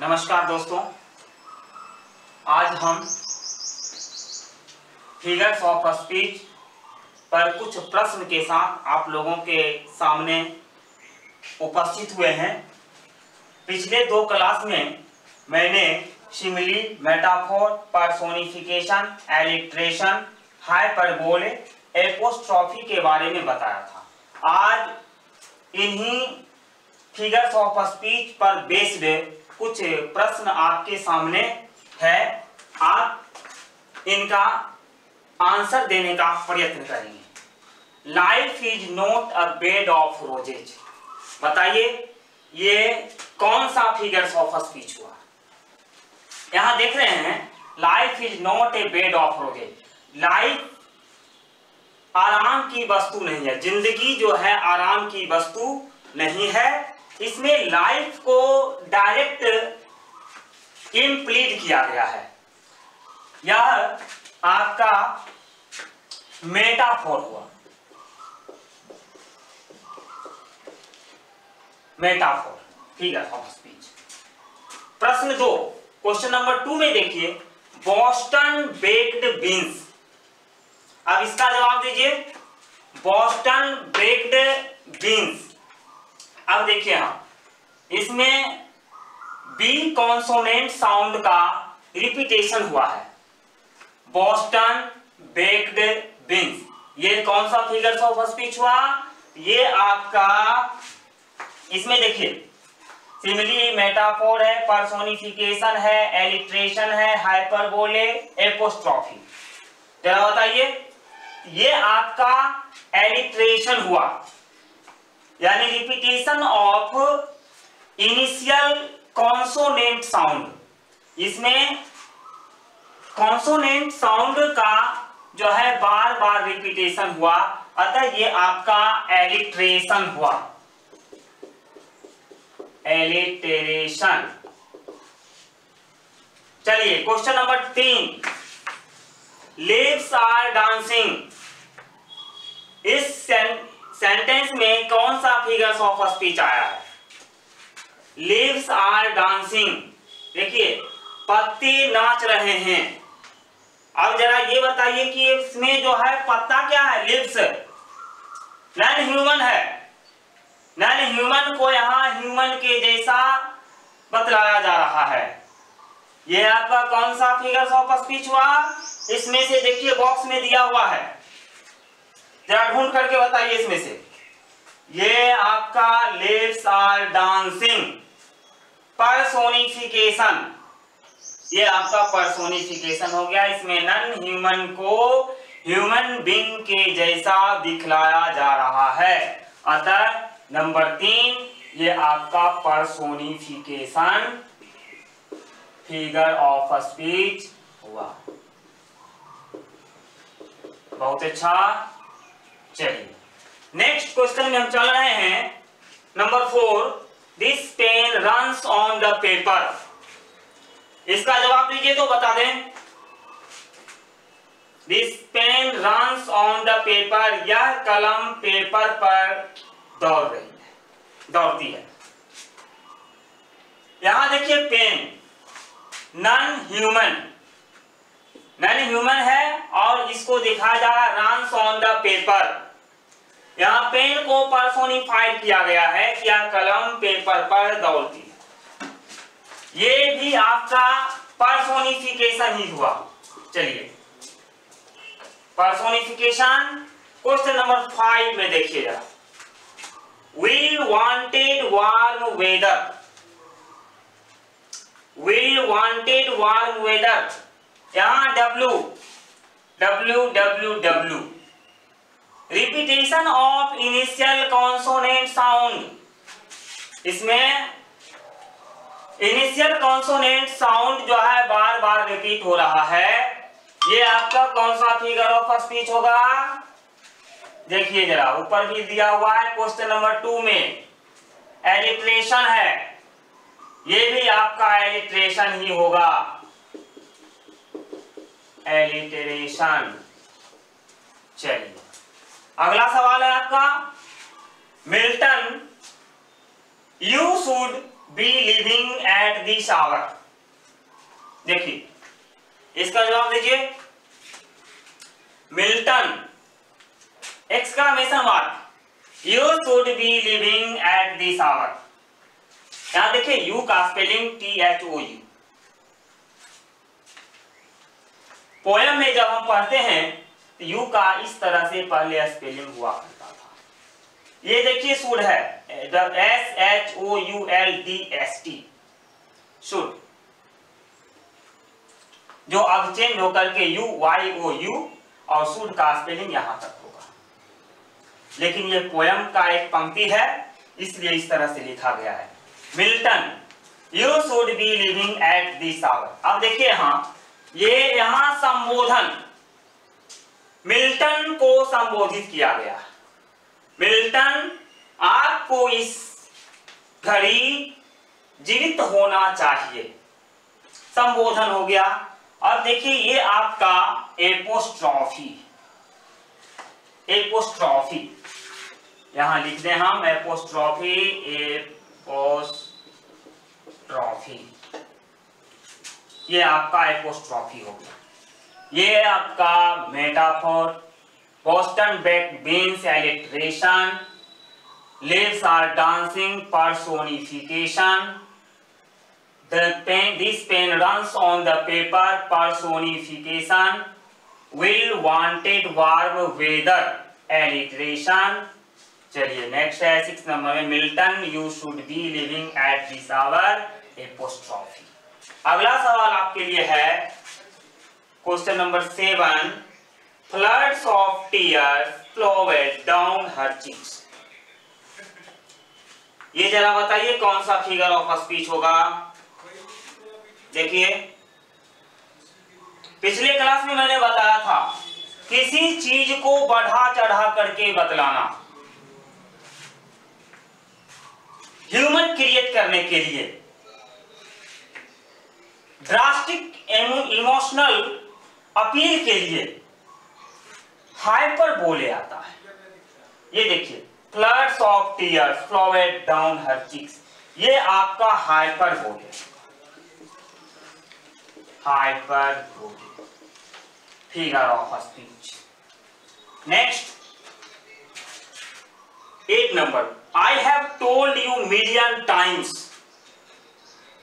नमस्कार दोस्तों। आज हम फिगर्स ऑफ़ स्पीच पर कुछ प्रश्न के साथ आप लोगों के सामने उपस्थित हुए हैं। पिछले दो क्लास में मैंने simile metaphor personification alliteration hyperbole apostrophe के बारे में बताया था। आज इन्हीं फिगर्स ऑफ़ स्पीच पर बेस्ड कुछ प्रश्न आपके सामने है। आप इनका आंसर देने का प्रयत्न करेंगे। Life is not a bed of roses बताइए, ये कौन सा फिगर्स ऑफ़ स्पीच हुआ? यहाँ देख रहे हैं life is not a bed of roses life आराम की वस्तु नहीं है। ज़िंदगी जो है आराम की वस्तु नहीं है। इसमें लाइफ को डायरेक्ट इम्प्लीड किया गया है। यह आपका मेटाफोर हुआ। मेटाफोर फिगर ऑफ़ स्पीच प्रश्न दो क्वेश्चन नंबर टू में देखिए बॉस्टन बेक्ड बीन्स अब इसका जवाब दीजिए बॉस्टन बेक्ड बीन्स अब देखिए हम। इसमें बी कॉन्सोनेंट साउंड का रिपीटेशन हुआ है। बॉस्टन बेक्ड बीन्स ये कौन सा फिगर्स ऑफ़ स्पीच हुआ? ये आपका, इसमें देखिए। सिमिली मेटाफोर है पर्सोनिफिकेशन है एलिट्रेशन है हाइपरबोले एपोस्ट्रॉफी जरा बताइए, ये आपका एलिट्रेशन हुआ। यानी repetition of initial consonant sound इसमें कॉन्सोनेंट साउंड का जो है बार बार रिपीटेशन हुआ, अतः ये आपका एलिट्रेशन हुआ। एलिटेरेशन चलिए क्वेश्चन नंबर तीन। लिव्स आर डांसिंग इस सेंटेंस में कौन सा फिगर्स ऑफ़ स्पीच आया है? लिव्स आर डांसिंग देखिए, पत्ते नाच रहे हैं। अब जरा ये बताइए कि इसमें जो है, पत्ता क्या है? लिव्स नॉन ह्यूमन है। नॉन ह्यूमन को यहाँ ह्यूमन के जैसा बतलाया जा रहा है। ये आपका कौन सा फिगर्स ऑफ़ स्पीच हुआ? इसमें से देखिए बॉक्स में दिया हुआ है। जरा ढूंढ करके बताइए इसमें से। ये आपका लिप्स आर डांसिंग। परसोनिफिकेशन। ये आपका परसोनिफिकेशन हो गया। इसमें नन ह्यूमन को ह्यूमन बींग के जैसा दिखलाया जा रहा है। अतः नंबर तीन, ये आपका परसोनिफिकेशन। Figure of speech. हुआ। बहुत अच्छा। चलिए। नेक्स्ट क्वेश्चन में हम चल रहे हैं। Number four this pen runs on the paper इसका जवाब दीजिए तो बता दें। This pen runs on the paper यह कलम पेपर पर दौड़ रही है। दौड़ती है। यहाँ देखिए pen non human non human है और इसको दिखाया जा रहा रन्स ऑन द पेपर यहाँ पेन को पर्सोनिफाइड किया गया है कि यह कलम पेपर पर दौड़ती है। ये भी आपका पर्सोनिफिकेशन ही हुआ। चलिए। पर्सोनिफिकेशन क्वेश्चन नंबर फाइव में देखिए जरा। Will wanted warm weather will wanted warm weather यहाँ w w w w repetition of initial consonant sound इसमें इनिशियल कॉन्सोनेंट साउंड जो है बार बार रिपीट हो रहा है। ये आपका कौन सा फिगर ऑफ़ स्पीच होगा? देखिए जरा, ऊपर भी दिया हुआ है क्वेश्चन नंबर टू में। एलिट्रेशन है। ये भी आपका एलिट्रेशन ही होगा। एलिट्रेशन चलिए। अगला सवाल है आपका। Milton you should be living at this hour देखिए, इसका जवाब दीजिए। Milton exclamation mark you should be living at this hour यहाँ देखिए यू का spelling T H O U poem में जब हम पढ़ते हैं यू का इस तरह से पहले स्पेलिंग हुआ करता था। ये देखिए शुड है S H O U L D S T should जो अब चेंज होकर के यू वाई ओ यू और शुड का स्पेलिंग यहाँ तक होगा। लेकिन ये पोयम का एक पंक्ति है, इसलिए इस तरह से लिखा गया है। Milton you should be living at this hour अब देखिए यहाँ ये यहाँ संबोधन मिल्टन को संबोधित किया गया। मिल्टन आपको इस घड़ी जीवित होना चाहिए। संबोधन हो गया। अब देखिए, ये आपका एपोस्ट्रॉफी एपोस्ट्रॉफी यहाँ लिख दें हम एपोस्ट्रॉफी एपोस्ट्रॉफी ये आपका एपोस्ट्रॉफी हो गया। ये आपका metaphor Boston baked beans alliteration leaves are dancing personification the this pen runs on the paper personification will wanted warm weather alliteration चलिए नेक्स्ट है सिक्स नंबर में Milton you should be living at this hour apostrophe अगला सवाल आपके लिए है question number seven floods of tears flowed down her cheeks ये जरा बताइए, कौन सा फिगर ऑफ़ स्पीच होगा? देखिए। पिछले क्लास में मैंने बताया था, किसी चीज़ को बढ़ा चढ़ा करके बतलाना। ह्यूमन क्रिएट करने के लिए। ड्रास्टिक इमोशनल अपील के लिए हाइपर बोले आता है। ये देखिए floods of tears flowed down her cheeks ये आपका hyperbole. Hyperbole. Figure of speech next eight number I have told you million times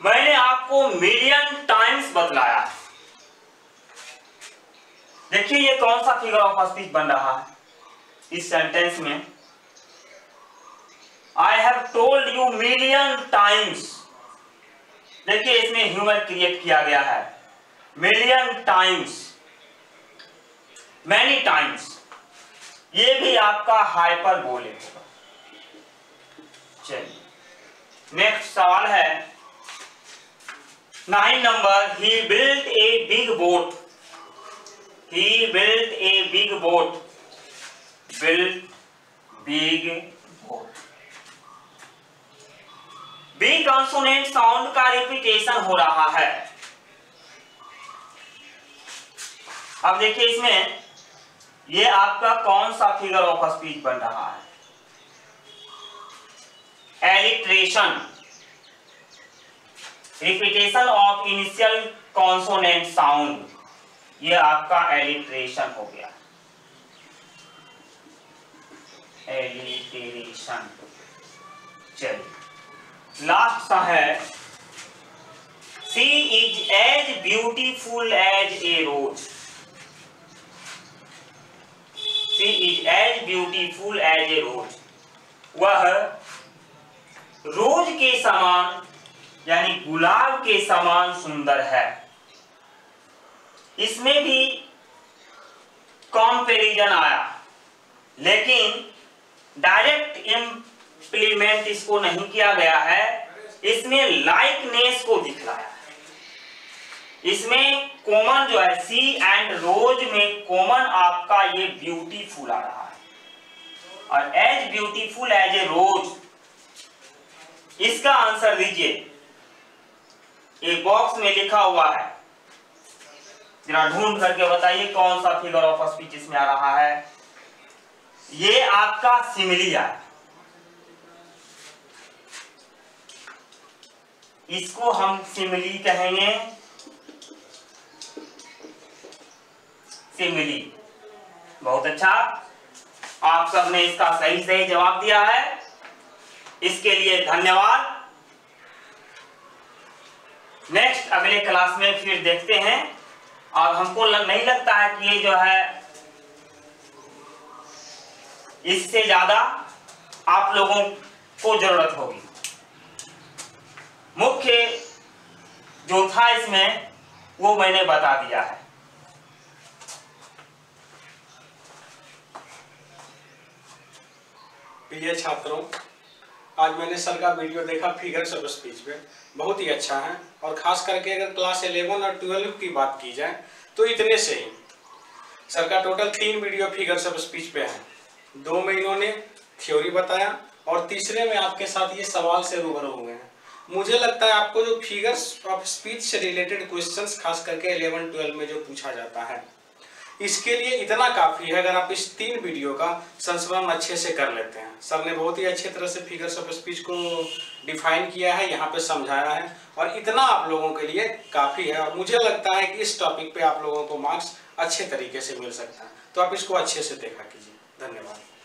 मैंने आपको मिलियन टाइम्स बतलाया है। देखिए ये कौन सा फिगर ऑफ़ स्पीच बन रहा है? इस सेंटेंस में I have told you million times देखिए इसमें ह्यूमर क्रिएट किया गया है। मिलियन टाइम्स मैनी टाइम्स ये भी आपका हाइपर बोले चलिए नेक्स्ट सवाल है। Nine number he built a big boat he built a big boat built big boat B consonant sound का रिपीटेशन हो रहा है। अब देखिए इसमें ये आपका कौन सा फिगर ऑफ़ स्पीच बन रहा है? Alliteration repetition of initial consonant sound ये आपका एलिट्रेशन हो गया। एलिट्रेशन चलिए। लास्ट सा है। She is as beautiful as a rose she is as beautiful as a rose वह रोज के समान, यानी गुलाब के समान सुंदर है। इसमें भी कॉम्पेरिजन आया। लेकिन डायरेक्ट इम्प्लीमेंट इसको नहीं किया गया है। इसमें लाइकनेस को दिखलाया। इसमें कॉमन जो है सी एंड रोज में कॉमन आपका ये ब्यूटीफुल आ रहा है। और as beautiful as a rose इसका आंसर दीजिए। एक बॉक्स में लिखा हुआ है। जरा ढूंढ करके बताइए कौन सा फिगर ऑफ़ स्पीच इसमें आ रहा है। ये आपका सिमिली है। इसको हम सिमिली कहेंगे। सिमिली। बहुत अच्छा। आप सबने इसका सही सही जवाब दिया है। इसके लिए धन्यवाद। नेक्स्ट अगले क्लास में फिर देखते हैं। और हमको लग, नहीं लगता है कि ये जो है इससे ज़्यादा आप लोगों को ज़रूरत होगी। मुख्य जो था इसमें वो मैंने बता दिया है। प्रिय छात्रों आज मैंने सर का वीडियो देखा फिगर्स ऑफ़ स्पीच पे बहुत ही अच्छा है। और खास करके अगर क्लास 11 और 12 की बात की जाए तो इतने से ही। सर का टोटल तीन वीडियो फिगर्स ऑफ़ स्पीच पे है। दो में इन्होंने थ्योरी बताया और तीसरे में आपके साथ ये सवाल से रूबरू हुए हैं। मुझे लगता है आपको जो फिगर्स ऑफ़ स्पीच से रिलेटेड क्वेश्चंस खास करके 11 12 में जो पूछा जाता है इसके लिए इतना काफ़ी है, अगर आप इस तीन वीडियो का संस्मरण अच्छे से कर लेते हैं। सर ने बहुत ही अच्छे तरह से फिगर्स ऑफ़ स्पीच को डिफाइन किया है, यहाँ पे समझाया है, और इतना आप लोगों के लिए काफ़ी है, और मुझे लगता है कि इस टॉपिक पे आप लोगों को मार्क्स अच्छे तरीके से मिल सकता है। तो आप इसको अच्छे से देखा कीजिए। धन्यवाद।